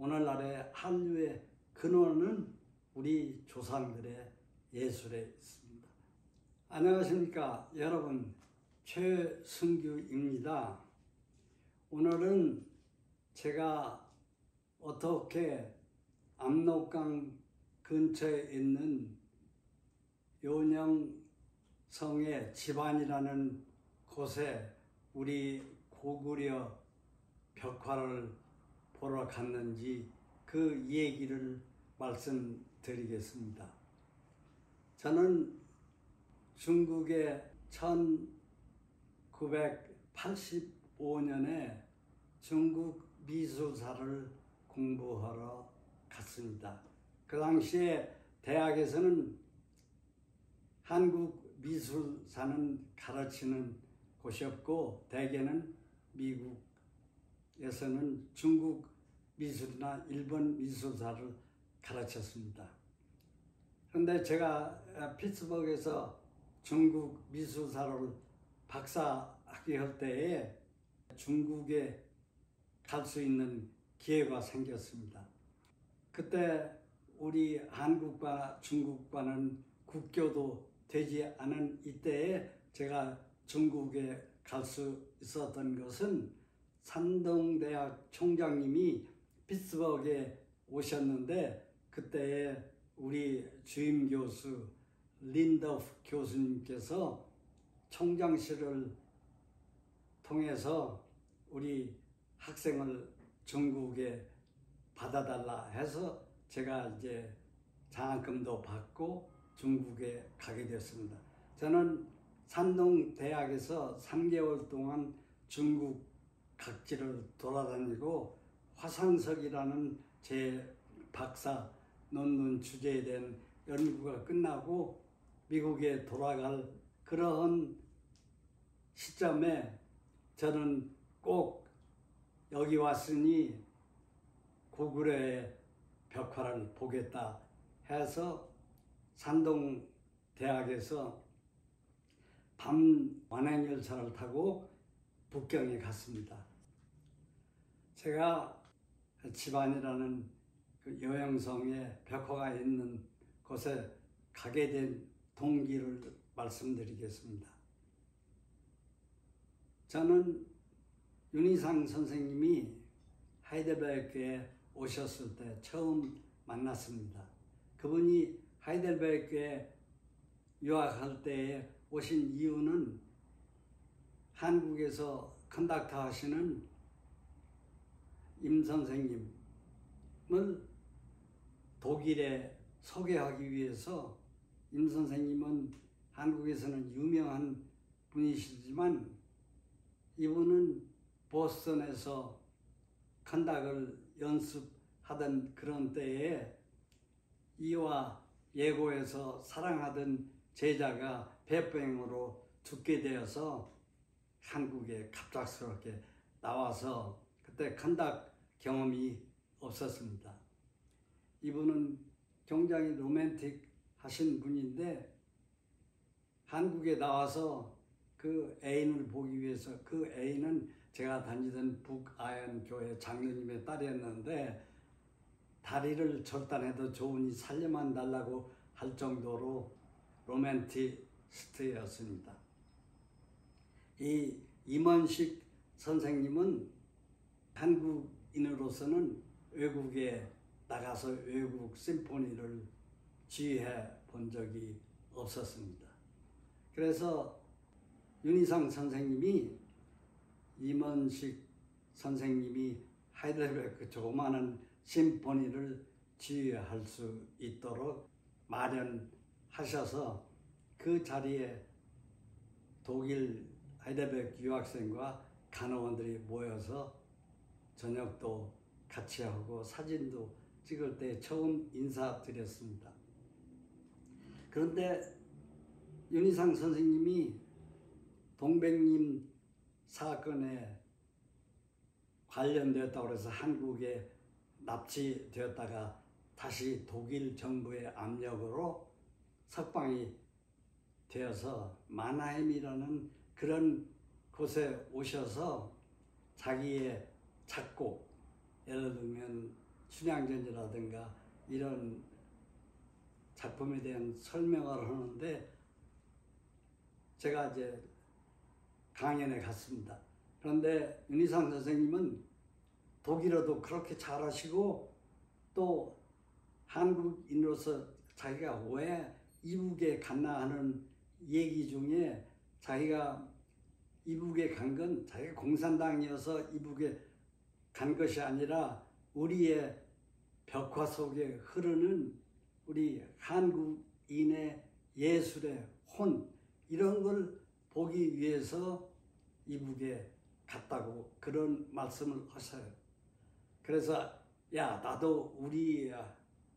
오늘날의 한류의 근원은 우리 조상들의 예술에 있습니다. 안녕하십니까 여러분 최승규입니다. 오늘은 제가 어떻게 압록강 근처에 있는 요령성의 집안이라는 곳에 우리 고구려 벽화를 보러 갔는지 그 얘기를 말씀드리겠습니다. 저는 중국의 1985년에 중국 미술사를 공부하러 갔습니다. 그 당시에 대학에서는 한국 미술사는 가르치는 곳이었고 대개는 미국 에서는 중국 미술이나 일본 미술사를 가르쳤습니다. 그런데 제가 피츠버그에서 중국 미술사를 박사학위 할 때에 중국에 갈 수 있는 기회가 생겼습니다. 그때 우리 한국과 중국과는 국교도 되지 않은 이때에 제가 중국에 갈 수 있었던 것은 산동대학 총장님이 피츠버그에 오셨는데 그때에 우리 주임 교수 린더프 교수님께서 총장실을 통해서 우리 학생을 중국에 받아달라 해서 제가 이제 장학금도 받고 중국에 가게 됐습니다. 저는 산동 대학에서 3개월 동안 중국 각지를 돌아다니고 화상석이라는 제 박사 논문 주제에 대한 연구가 끝나고 미국에 돌아갈 그러한 시점에 저는 꼭 여기 왔으니 고구려의 벽화를 보겠다 해서 산동 대학에서 밤 완행열차를 타고 북경에 갔습니다. 제가 집안이라는 그 여행성에 벽화가 있는 곳에 가게 된 동기를 말씀드리겠습니다. 저는 윤희상 선생님이 하이델베르크에 오셨을 때 처음 만났습니다. 그분이 하이델베르크에 유학할 때에 오신 이유는 한국에서 컨닥터 하시는 임 선생님을 독일에 소개하기 위해서 임 선생님은 한국에서는 유명한 분이시지만 이분은 보스턴에서 컨닥을 연습하던 그런 때에 이와 예고에서 사랑하던 제자가 배병으로 죽게 되어서 한국에 갑작스럽게 나와서 그때 컨닥 경험이 없었습니다. 이분은 굉장히 로맨틱 하신 분인데 한국에 나와서 그 애인을 보기 위해서 그 애인은 제가 다니던 북아연 교회 장로님의 딸이었는데 다리를 절단해도 좋으니 살려만 달라고 할 정도로 로맨티스트였습니다. 이 임원식 선생님은 한국 인으로서는 외국에 나가서 외국 심포니를 지휘해 본 적이 없었습니다. 그래서 윤희상 선생님이 임원식 선생님이 하이델베르크 조그마한 심포니를 지휘할 수 있도록 마련하셔서 그 자리에 독일 하이델베르크 유학생과 간호원들이 모여서 저녁도 같이 하고 사진도 찍을 때 처음 인사드렸습니다. 그런데 윤희상 선생님이 동백님 사건에 관련되었다고 해서 한국에 납치되었다가 다시 독일 정부의 압력으로 석방이 되어서 마나임이라는 그런 곳에 오셔서 자기의 작곡, 예를 들면 춘향전이라든가 이런 작품에 대한 설명을 하는데 제가 이제 강연에 갔습니다. 그런데 윤희상 선생님은 독일어도 그렇게 잘하시고 또 한국인으로서 자기가 왜 이북에 갔나 하는 얘기 중에 자기가 이북에 간 건 자기가 공산당이어서 이북에 간 것이 아니라 우리의 벽화 속에 흐르는 우리 한국인의 예술의 혼 이런 걸 보기 위해서 이북에 갔다고 그런 말씀을 하셔요. 그래서 야 나도 우리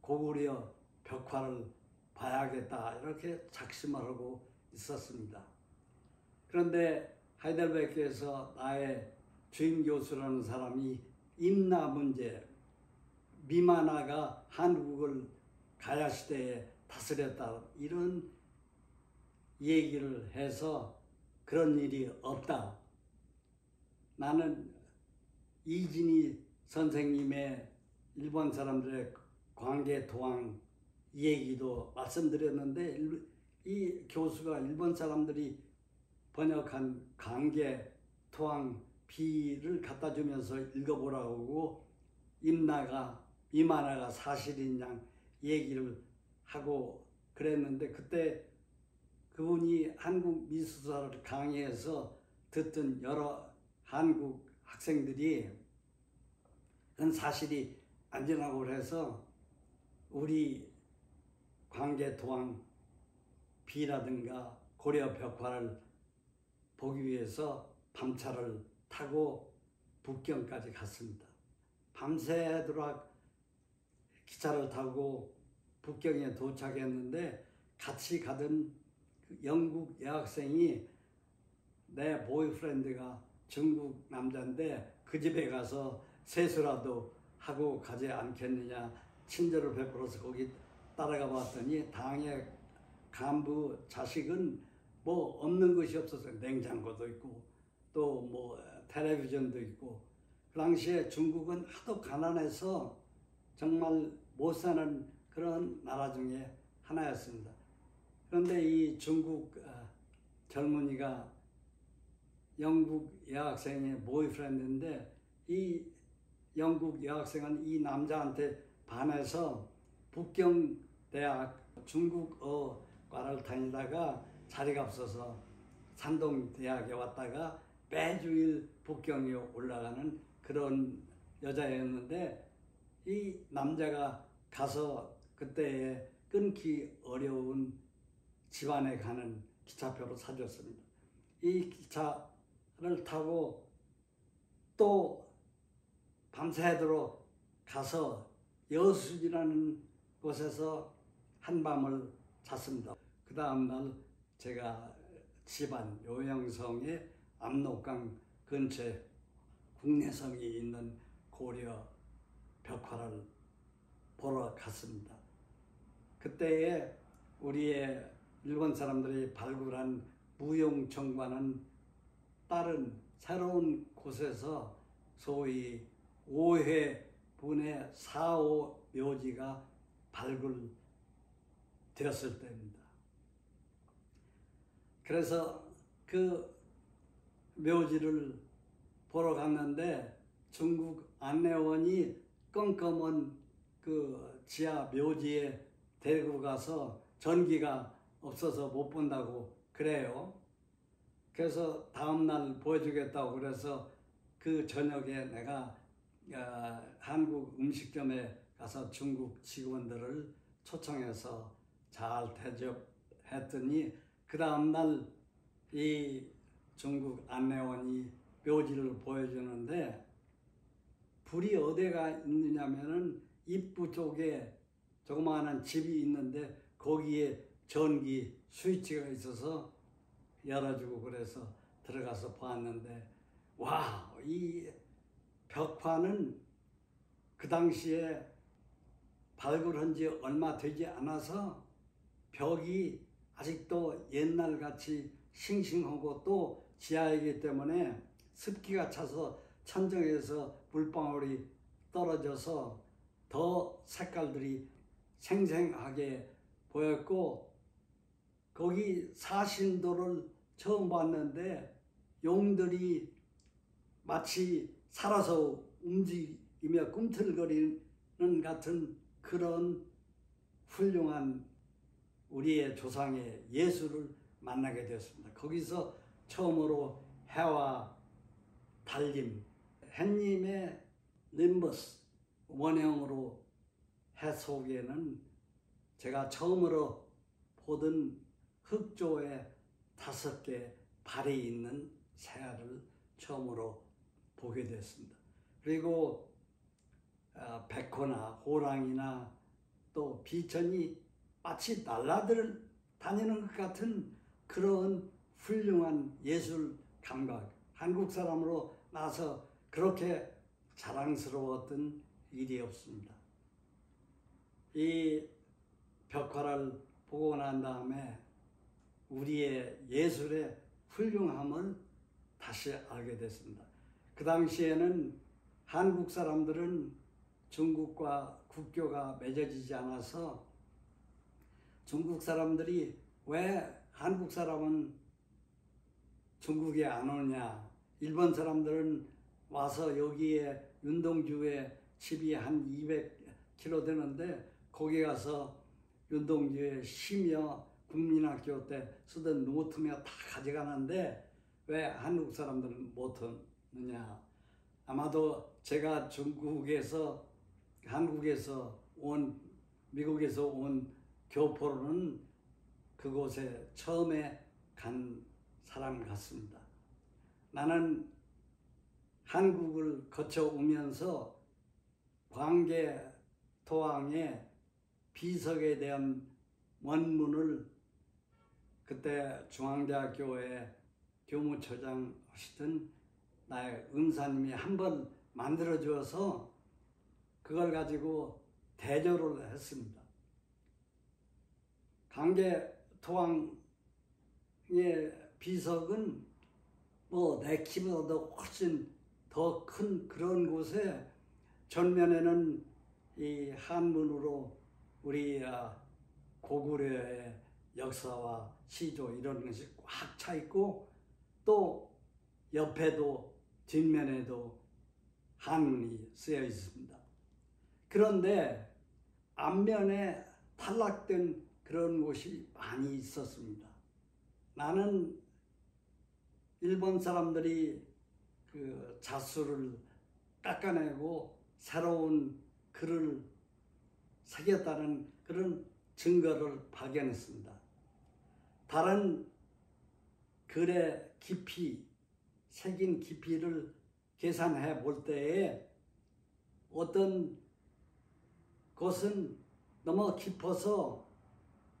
고구려 벽화를 봐야겠다 이렇게 작심을 하고 있었습니다. 그런데 하이델베르크에서 나의 주임 교수라는 사람이 임나 문제, 미마나가 한국을 가야 시대에 다스렸다 이런 얘기를 해서 그런 일이 없다. 나는 이진희 선생님의 일본 사람들의 관계 도항 얘기도 말씀드렸는데 이 교수가 일본 사람들이 번역한 관계 토항 비를 갖다 주면서 읽어보라고 임나가 이만화가 사실인 양 얘기를 하고 그랬는데 그때 그분이 한국 미술사를 강의해서 듣던 여러 한국 학생들이 그건 사실이 아니라고 그래서 우리 도항 비라든가 고려 벽화를 보기 위해서 밤차를 타고 북경까지 갔습니다. 밤새도록 기차를 타고 북경에 도착했는데 같이 가던 그 영국 여학생이 내 보이프렌드가 중국 남자인데 그 집에 가서 세수라도 하고 가지 않겠느냐 친절을 베풀어서 거기 따라가 봤더니 당의 간부 자식은 뭐 없는 것이 없어서 냉장고도 있고 또 뭐 텔레비전도 있고 그 당시에 중국은 하도 가난해서 정말 못 사는 그런 나라 중에 하나였습니다. 그런데 이 중국 어, 젊은이가 영국 여학생의 보이프렌드인데 이 영국 여학생은 이 남자한테 반해서 북경 대학 중국어과를 다니다가 자리가 없어서 산동 대학에 왔다가 매주일 북경에 올라가는 그런 여자였는데 이 남자가 가서 그때 끊기 어려운 집안에 가는 기차표를 사줬습니다. 이 기차를 타고 또 밤새도록 가서 여수이라는 곳에서 한밤을 잤습니다. 그 다음날 제가 집안 요양성의 압록강 근처에 국내성이 있는 고려 벽화를 보러 갔습니다. 그때에 우리의 일본 사람들이 발굴한 무용정과는 다른 새로운 곳에서 소위 5회 분의 4호 묘지가 발굴되었을 때입니다. 그래서 그 묘지를 보러 갔는데 중국 안내원이 껌껌한 그 지하 묘지에 데리고 가서 전기가 없어서 못 본다고 그래요. 그래서 다음날 보여주겠다고 그래서 그 저녁에 내가 어, 한국 음식점에 가서 중국 직원들을 초청해서 잘 대접했더니 그 다음날 이 중국 안내원이 묘지를 보여주는데 불이 어디가 있느냐면은 입구 쪽에 조그마한 집이 있는데 거기에 전기 스위치가 있어서 열어주고 그래서 들어가서 보았는데 와 이 벽화는 그 당시에 발굴한 지 얼마 되지 않아서 벽이 아직도 옛날같이 싱싱하고 또 지하이기 때문에 습기가 차서 천정에서 물방울이 떨어져서 더 색깔들이 생생하게 보였고 거기 사신도를 처음 봤는데 용들이 마치 살아서 움직이며 꿈틀거리는 같은 그런 훌륭한 우리의 조상의 예수를 만나게 되었습니다. 거기서 처음으로 해와 달림, 햇님의 림버스 원형으로 해 속에는 제가 처음으로 보던 흑조의 다섯 개 발이 있는 새알을 처음으로 보게 됐습니다. 그리고 어, 백호나 호랑이나 또 비천이 마치 날라들 다니는 것 같은 그런 훌륭한 예술 감각. 한국 사람으로 나서 그렇게 자랑스러웠던 일이 없습니다. 이 벽화를 보고 난 다음에 우리의 예술의 훌륭함을 다시 알게 됐습니다. 그 당시에는 한국 사람들은 중국과 국교가 맺어지지 않아서 중국 사람들이 왜 한국 사람은 중국에 안 오냐? 일본 사람들은 와서 여기에 윤동주에 집이 한 200km 되는데 거기 가서 윤동주에 쉬며 국민학교 때 쓰던 노트며 다 가져가는데 왜 한국 사람들은 못 오느냐? 아마도 제가 중국에서 한국에서 온 미국에서 온 교포로는 그곳에 처음에 간 사람 같습니다. 나는 한국을 거쳐 오면서 광계 토왕의 비석에 대한 원문을 그때 중앙대학교에 교무처장 하시던 나의 은사님이 한 번 만들어 주어서 그걸 가지고 대조를 했습니다. 강계 토왕의 비석은 뭐내 키보다도 훨씬 더 큰 그런 곳에 전면에는 이 한문으로 우리 아, 고구려의 역사와 시조 이런 것이 꽉 차 있고 또 옆에도 뒷면에도 한문이 쓰여 있습니다. 그런데 앞면에 탈락된 그런 곳이 많이 있었습니다. 나는 일본 사람들이 그 자수를 깎아내고 새로운 글을 새겼다는 그런 증거를 발견했습니다. 다른 글의 깊이, 새긴 깊이를 계산해 볼 때에 어떤 것은 너무 깊어서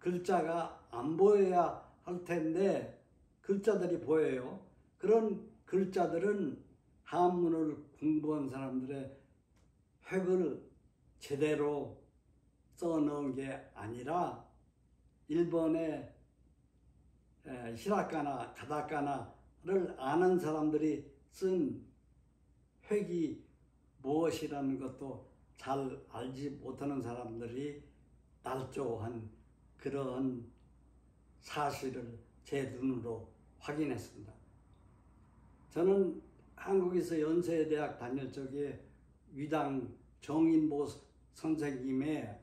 글자가 안 보여야 할 텐데 글자들이 보여요. 그런 글자들은 한문을 공부한 사람들의 획을 제대로 써 넣은 게 아니라 일본의 히라카나 가다카나를 아는 사람들이 쓴 획이 무엇이라는 것도 잘 알지 못하는 사람들이 날조한 그런 사실을 제 눈으로 확인했습니다. 저는 한국에서 연세대학 다닐 적에 위당 정인보 선생님의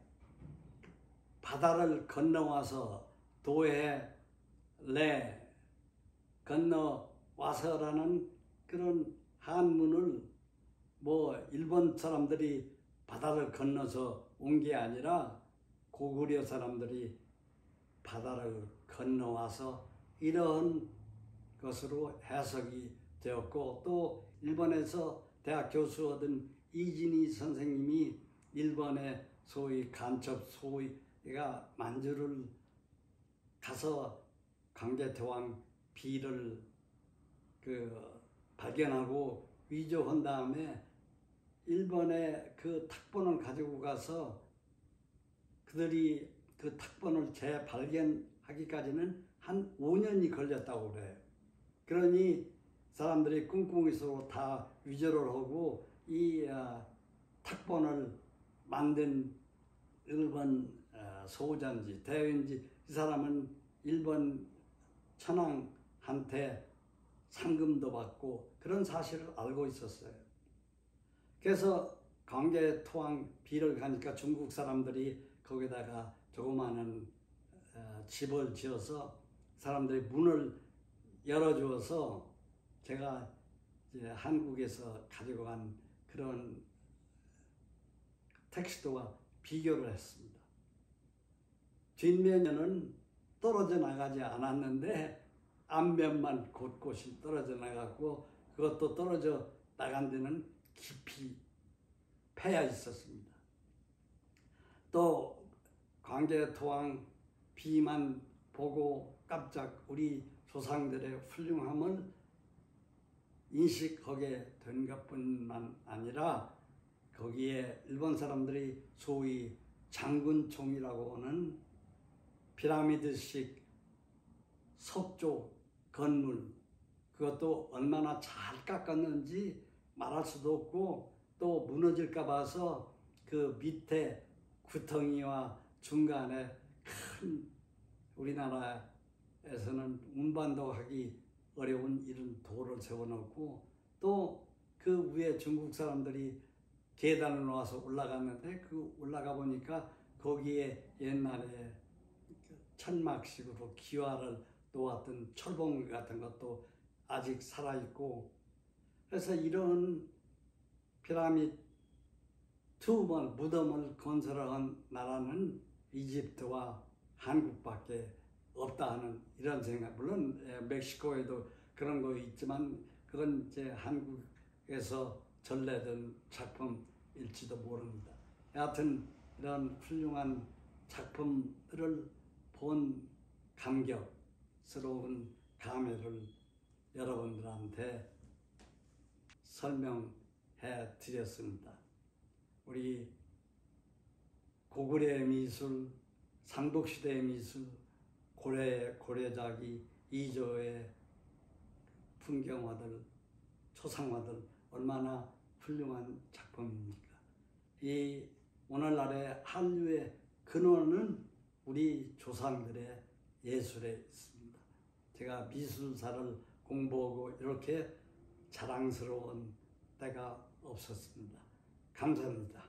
바다를 건너와서 도해 레 건너와서라는 그런 한문을 뭐 일본 사람들이 바다를 건너서 온 게 아니라 고구려 사람들이 바다를 건너와서 이런 것으로 해석이 되었고 또 일본에서 대학 교수하던 이진희 선생님이 일본의 소위 간첩 소위가 만주를 가서 강제태왕 비를 그 발견하고 위조한 다음에 일본에 그 탁본을 가지고 가서 그들이 그 탁본을 재발견하기까지는 한 5년이 걸렸다고 그래요. 그러니 사람들이 꿍꿍이 서로 다 위조를 하고 이 아, 탁본을 만든 일본 어, 소전지 대인지 이 사람은 일본 천황한테 상금도 받고 그런 사실을 알고 있었어요. 그래서 토왕 비를 가니까 중국 사람들이 거기다가 조그마한 어, 집을 지어서 사람들이 문을 열어주어서 제가 이제 한국에서 가지고 간 그런 텍스트와 비교를 했습니다. 뒷면에는 떨어져 나가지 않았는데 앞면만 곳곳이 떨어져 나갔고 그것도 떨어져 나간 데는 깊이 패여 있었습니다. 또 광개 토왕 비만 보고 깜짝 우리 조상들의 훌륭함을 인식하게 된 것뿐만 아니라 거기에 일본 사람들이 소위 장군총이라고 하는 피라미드식 석조 건물 그것도 얼마나 잘 깎았는지 말할 수도 없고 또 무너질까 봐서 그 밑에 구덩이와 중간에 큰 우리나라에서는 운반도 하기 어려운 이런 돌을 세워놓고 또 그 위에 중국 사람들이 계단을 놓아서 올라갔는데 그 올라가 보니까 거기에 옛날에 천막식으로 기와를 놓았던 철봉 같은 것도 아직 살아있고 그래서 이런 피라미드 투번 무덤을 건설한 나라는 이집트와 한국밖에 없다 하는 이런 생각. 물론 예, 멕시코에도 그런 거 있지만 그건 이제 한국에서 전래된 작품일지도 모릅니다. 여하튼 이런 훌륭한 작품들을 본 감격스러운 감회를 여러분들한테 설명해 드렸습니다. 우리 고구려의 미술, 삼국시대의 미술, 고래, 고래자기, 이조의 풍경화들, 초상화들 얼마나 훌륭한 작품입니까? 이 오늘날의 한류의 근원은 우리 조상들의 예술에 있습니다. 제가 미술사를 공부하고 이렇게 자랑스러운 때가 없었습니다. 감사합니다.